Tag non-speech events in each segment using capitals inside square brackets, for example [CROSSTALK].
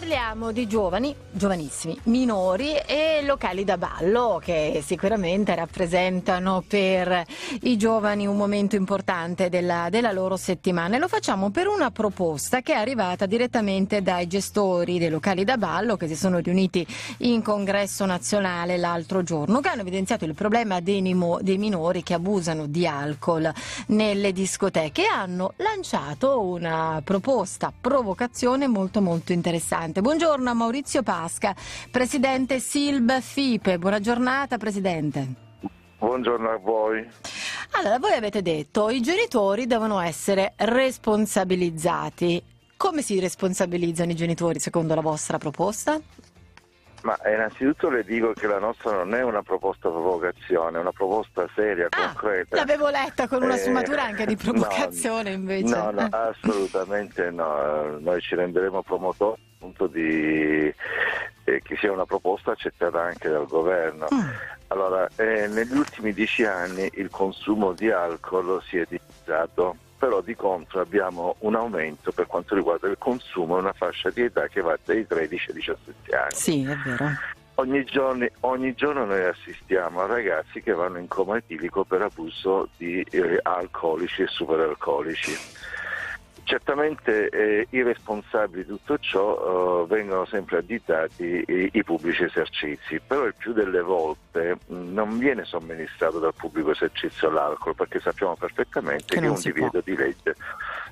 Parliamo di giovani, giovanissimi, minori e locali da ballo che sicuramente rappresentano per i giovani un momento importante della, della, loro settimana e lo facciamo per una proposta che è arrivata direttamente dai gestori dei locali da ballo che si sono riuniti in congresso nazionale l'altro giorno che hanno evidenziato il problema dei, dei minori che abusano di alcol nelle discoteche e hanno lanciato una proposta, provocazione molto molto interessante. Buongiorno a Maurizio Pasca, presidente Silb FIPE. Buona giornata, presidente. Buongiorno a voi. Allora, voi avete detto che i genitori devono essere responsabilizzati. Come si responsabilizzano i genitori secondo la vostra proposta? Ma innanzitutto le dico che la nostra non è una proposta provocazione, è una proposta seria, ah, concreta. L'avevo letta con una eh, sfumatura anche di provocazione no, invece. No, no, assolutamente no. Noi ci renderemo promotori appunto di eh, che sia una proposta accettata anche dal governo. Mm. Allora, eh, negli ultimi dieci anni il consumo di alcol si è dimezzato però di contro abbiamo un aumento per quanto riguarda il consumo in una fascia di età che va dai 13 ai 17 anni. Sì, è vero. Ogni giorno, ogni giorno, noi assistiamo a ragazzi che vanno in coma etilico per abuso di eh, alcolici e superalcolici. Certamente eh, i responsabili di tutto ciò eh, vengono sempre additati i, i, pubblici esercizi, però il più delle volte mh, non viene somministrato dal pubblico esercizio l'alcol perché sappiamo perfettamente che, che è un divieto di legge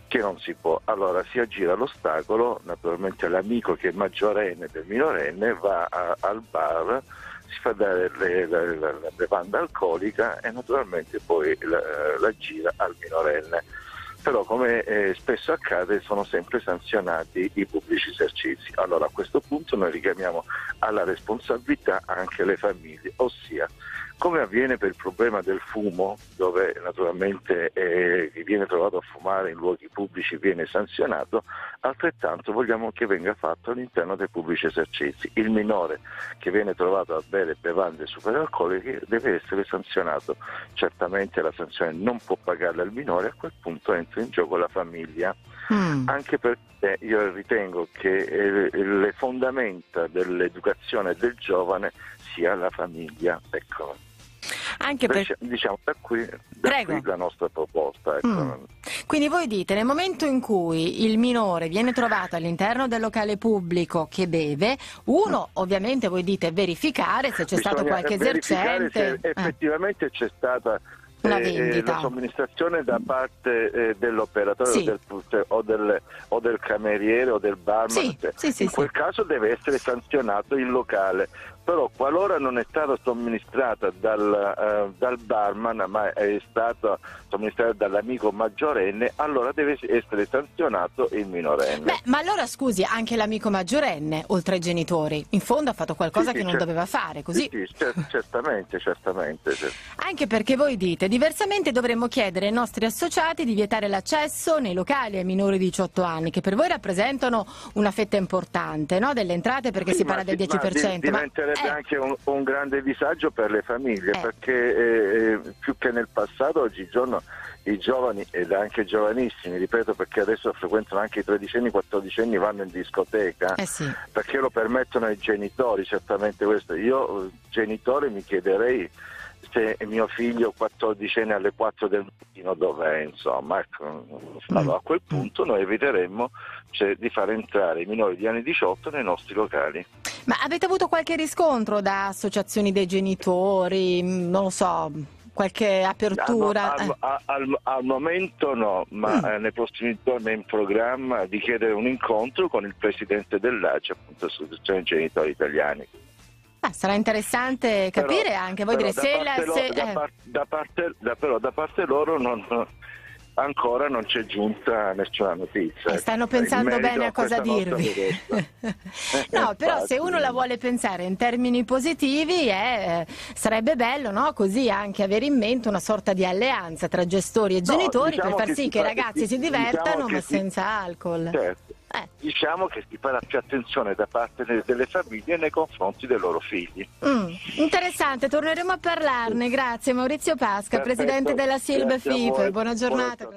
che non si può. Allora si aggira l'ostacolo, naturalmente l'amico che è maggiorenne del minorenne va a, al bar si fa dare le, le, la bevanda alcolica e naturalmente poi la, la gira al minorenne però come eh, spesso accade sono sempre sanzionati i pubblici esercizi. Allora a questo punto noi richiamiamo alla responsabilità anche le famiglie, ossia come avviene per il problema del fumo, dove naturalmente eh, chi viene trovato a fumare in luoghi pubblici viene sanzionato, altrettanto vogliamo che venga fatto all'interno dei pubblici esercizi. Il minore che viene trovato a bere bevande superalcoliche deve essere sanzionato. Certamente la sanzione non può pagarla il minore, a quel punto entra in gioco la famiglia. Mm. Anche perché io ritengo che eh, le fondamenta dell'educazione del giovane sia la famiglia. Ecco. Anche per... Diciamo, da qui, da qui la nostra proposta. Ecco. Mm. Quindi voi dite, nel momento in cui il minore viene trovato all'interno del locale pubblico che beve, uno ovviamente voi dite verificare se c'è Bisogna stato qualche esercente. Se eh. effettivamente eh. c'è stata una eh, eh la somministrazione da parte eh, dell'operatore sì. o, del, o, del, o, del, cameriere o del barman, sì, cioè, sì, in quel caso deve essere sanzionato il locale però qualora non è stata somministrata dal, uh, dal, barman ma è stata somministrata dall'amico maggiorenne allora deve essere sanzionato il minorenne Beh, ma allora scusi anche l'amico maggiorenne oltre ai genitori in fondo ha fatto qualcosa sì, che sì, non cer- doveva fare così sì, cer- certamente certamente anche perché voi dite diversamente dovremmo chiedere ai nostri associati di vietare l'accesso nei locali ai minori di 18 anni che per voi rappresentano una fetta importante no? delle entrate perché si parla del 10% ma, ma sarebbe eh. anche un, un, grande disagio per le famiglie eh. perché eh, eh, più che nel passato oggigiorno i giovani ed anche giovanissimi, ripeto perché adesso frequentano anche i tredicenni, quattordicenni, vanno in discoteca eh sì. perché lo permettono i genitori, certamente questo. Io genitore mi chiederei se mio figlio 14 anni alle 4 del mattino dov'è, insomma, ecco. allora, a quel punto noi eviteremmo cioè, di far entrare i minori di anni 18 nei nostri locali. Ma avete avuto qualche riscontro da associazioni dei genitori, mm, non lo so, qualche apertura? Al, al, al, al momento no, ma mm. eh, nei prossimi giorni è in programma di chiedere un incontro con il presidente dell'ACE, appunto Associazione Genitori Italiani. Ah, sarà interessante capire però, anche, voi dire se, la, loro, se da, eh. par, da, parte, da, però da parte loro non, ancora non c'è giunta nessuna notizia. E stanno pensando bene a cosa dirvi. [LAUGHS] no, però se uno la vuole pensare in termini positivi eh, sarebbe bello no? così anche avere in mente una sorta di alleanza tra gestori e genitori no, diciamo per far sì che i ragazzi si, si divertano diciamo ma senza alcol. Certo. Eh. Diciamo che si farà più attenzione da parte delle famiglie nei confronti dei loro figli. Mm, interessante, torneremo a parlarne. Grazie Maurizio Pasca, Perfetto. presidente della Silbe FIP. Buona giornata.